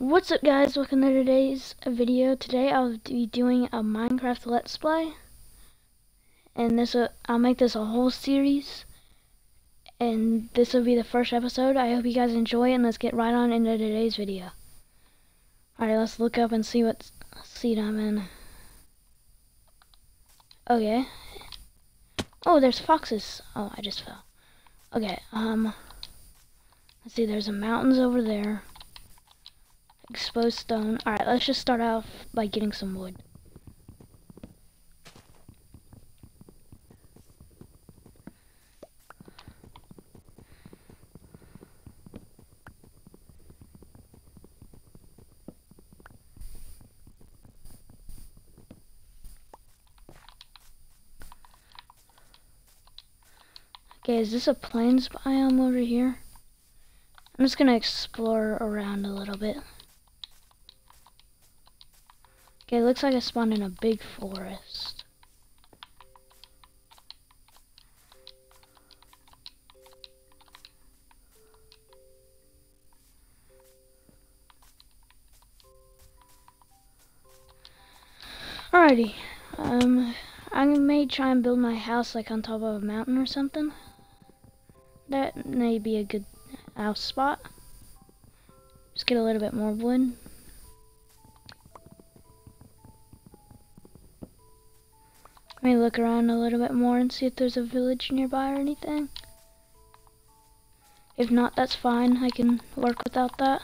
What's up guys, welcome to today's video. Today I'll be doing a Minecraft Let's Play. And this will, I'll make this a whole series. And this will be the first episode. I hope you guys enjoy it and let's get right on into today's video. Alright, let's look up and see what seed I'm in. Okay. Oh, there's foxes. Oh, I just fell. Okay, um... Let's see, there's some mountains over there. Exposed stone. Alright, let's just start off by getting some wood. Okay, is this a plains biome over here? I'm just gonna explore around a little bit. Okay, looks like I spawned in a big forest. Alrighty, um, I may try and build my house like on top of a mountain or something. That may be a good house spot. Just get a little bit more wood. Let me look around a little bit more and see if there's a village nearby or anything. If not, that's fine. I can work without that.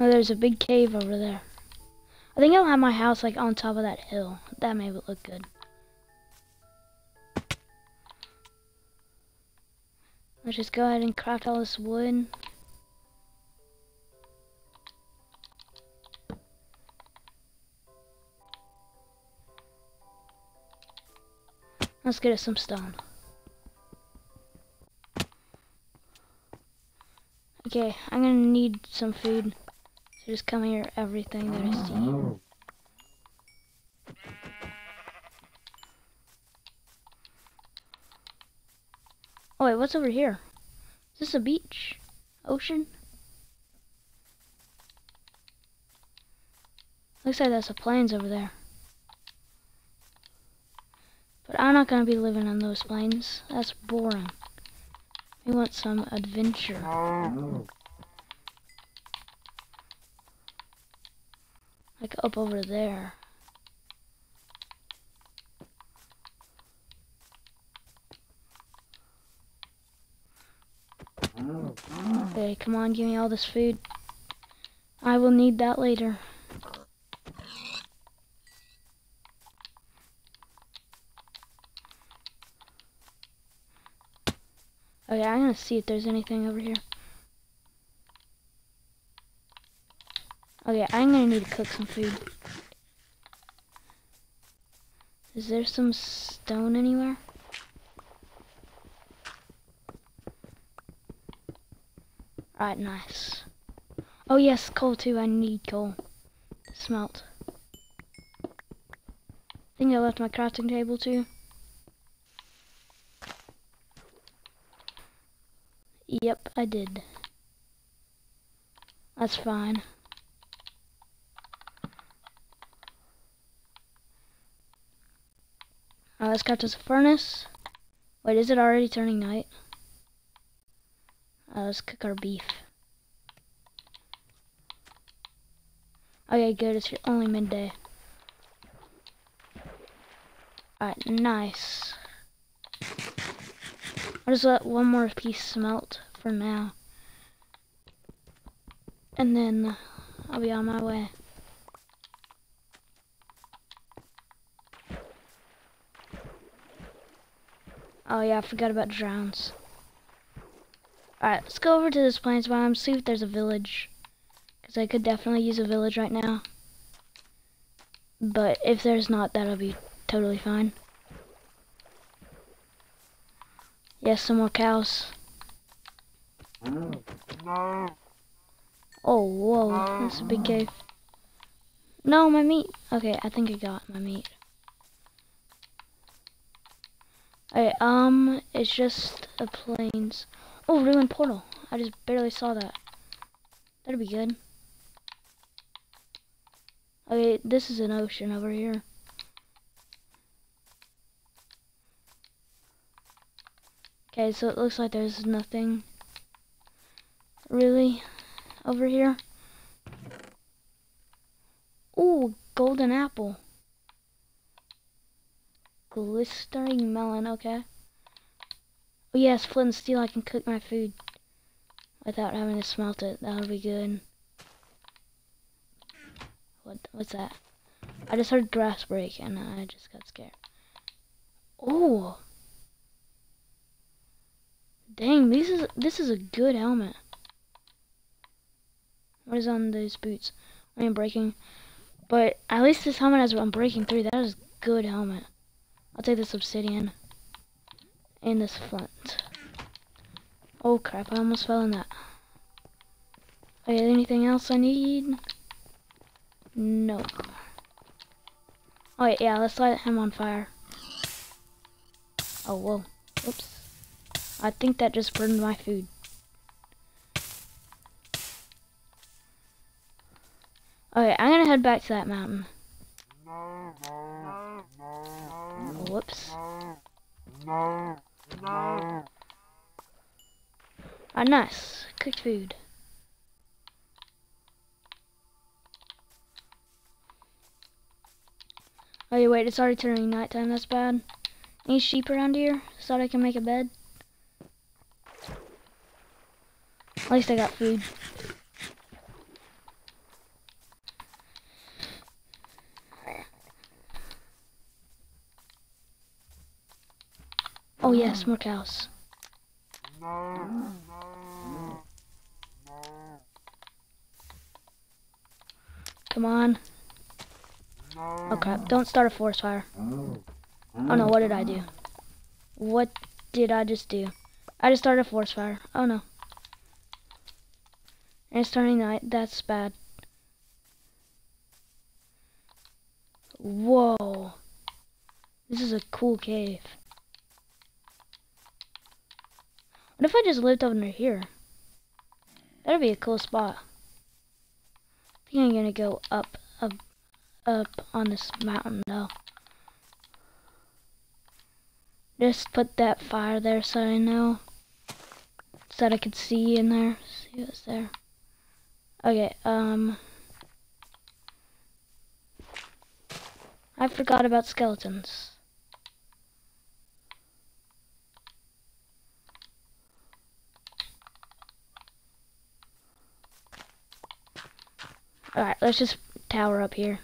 Oh, there's a big cave over there. I think I'll have my house like on top of that hill. That may look good. Let's just go ahead and craft all this wood. Let's get us some stone. Okay, I'm gonna need some food. So just come here, everything that I see. Oh wait, what's over here? Is this a beach? Ocean? Looks like that's a plains over there. But I'm not gonna be living on those plains. That's boring. We want some adventure. Like up over there. Okay, come on, give me all this food. I will need that later. I'm gonna see if there's anything over here. Okay, I'm gonna need to cook some food. Is there some stone anywhere? Alright, nice. Oh yes, coal too. I need coal smelt. I think I left my crafting table too. Yep, I did. That's fine. Alright, let's craft us a furnace. Wait, is it already turning night? Uh, let's cook our beef. Okay, good. It's only midday. Alright, nice. I'll just let one more piece smelt for now. And then I'll be on my way. Oh yeah, I forgot about drowns. Alright, let's go over to this plains biome, see if there's a village. Because I could definitely use a village right now. But if there's not, that'll be totally fine. Yes, some more cows. Oh, whoa, that's a big cave. No, my meat. Okay, I think I got my meat. Alright, um, it's just a plains. Oh, ruined portal. I just barely saw that. That'd be good. Okay, this is an ocean over here. Okay, so it looks like there's nothing really over here. Ooh, golden apple. Glistering melon, okay. Oh yes, flint and steel, I can cook my food without having to smelt it. That would be good. What? What's that? I just heard grass break and I just got scared. Oh! Dang, this is this is a good helmet. What is on those boots? I am breaking. But at least this helmet has I'm breaking through. That is good helmet. I'll take this obsidian. And this flint. Oh crap, I almost fell in that. Okay, anything else I need? No. Oh yeah, let's light him on fire. Oh, whoa. Oops. I think that just burned my food. Okay, I'm gonna head back to that mountain. Whoops. Ah, nice. Cooked food. Oh, yeah, wait, it's already turning nighttime. That's bad. Any sheep around here so I can make a bed? At least I got food. Yes, more cows. Come on. Oh crap, don't start a forest fire. Oh no, what did I do? What did I just do? I just started a forest fire. Oh no. And it's turning night, that's bad. Whoa. This is a cool cave. What if I just lived under here? That'd be a cool spot. I think I'm gonna go up, up, up on this mountain though. Just put that fire there so I know. So that I could see in there. See what's there. Okay, um... I forgot about skeletons. Alright, let's just tower up here.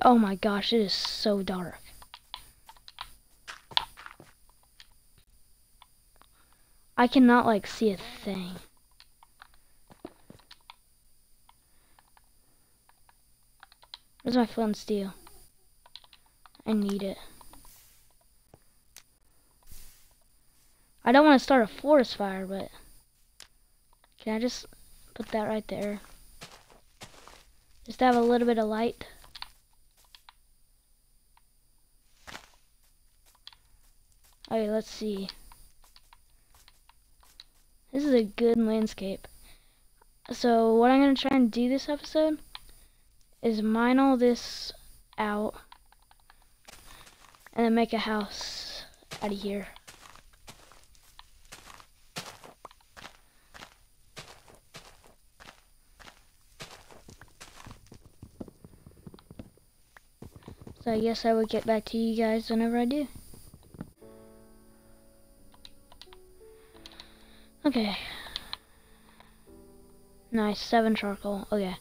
Oh my gosh, it is so dark. I cannot like see a thing. Where's my flint steel? I need it. I don't want to start a forest fire, but can I just put that right there? Just have a little bit of light. Okay, let's see. This is a good landscape. So what I'm going to try and do this episode is mine all this out and then make a house out of here. I guess I will get back to you guys whenever I do. Okay. Nice, seven charcoal. Okay.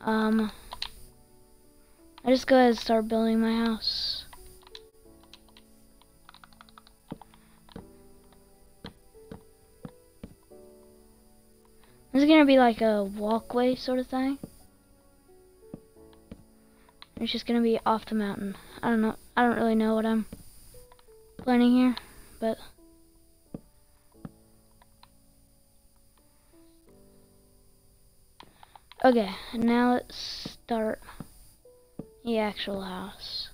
Um, I just go ahead and start building my house. This is gonna be like a walkway sort of thing. It's just gonna be off the mountain. I don't know. I don't really know what I'm planning here, but. Okay, now let's start the actual house.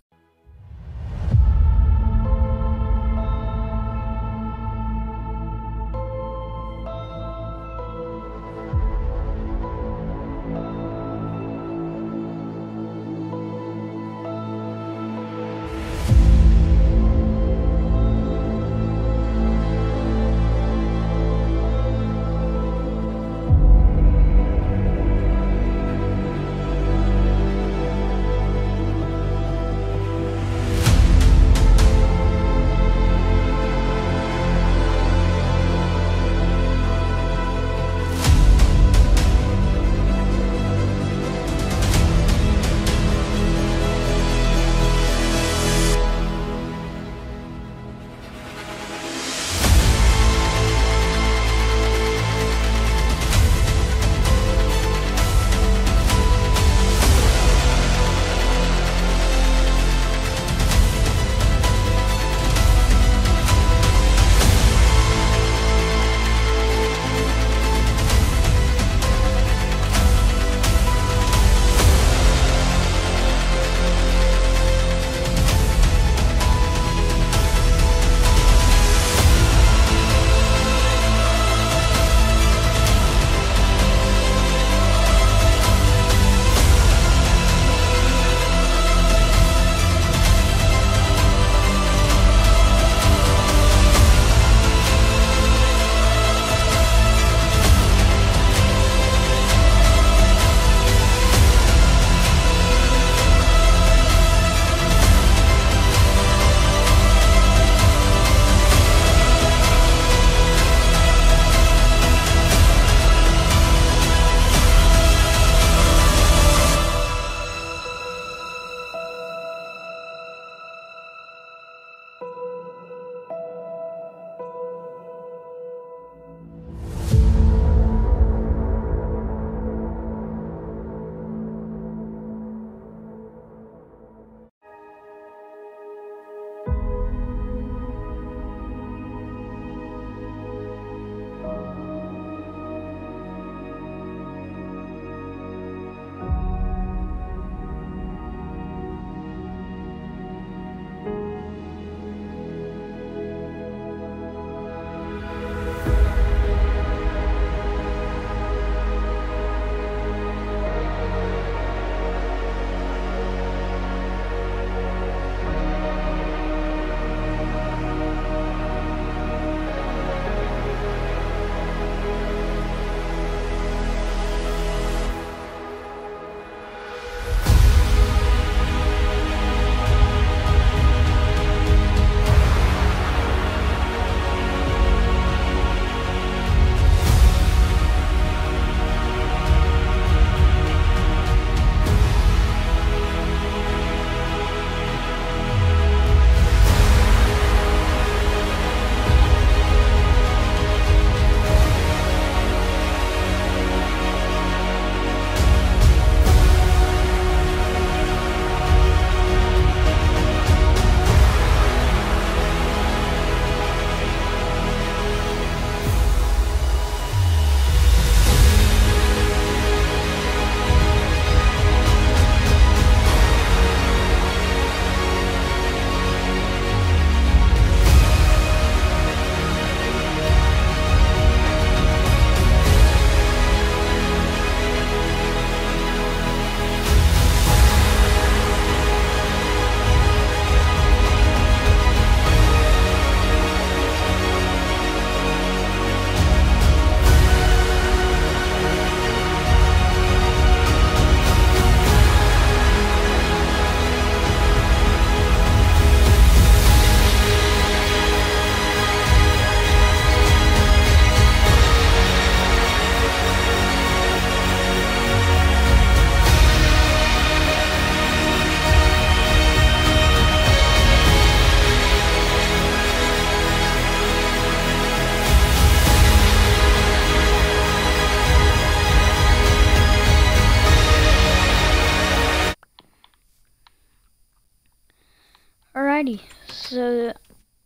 Alrighty, so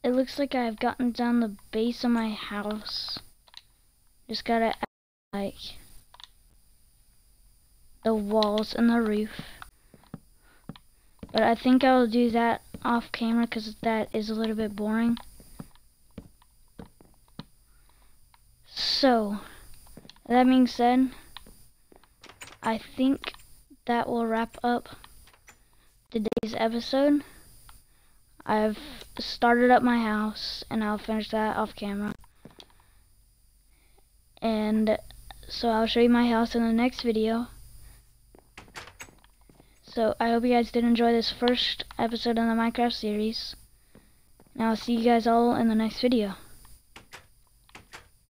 it looks like I've gotten down the base of my house. Just gotta add, like the walls and the roof. But I think I'll do that off camera because that is a little bit boring. So, that being said, I think that will wrap up today's episode. I've started up my house and I'll finish that off camera. And so I'll show you my house in the next video. So I hope you guys did enjoy this first episode in the Minecraft series. And I'll see you guys all in the next video.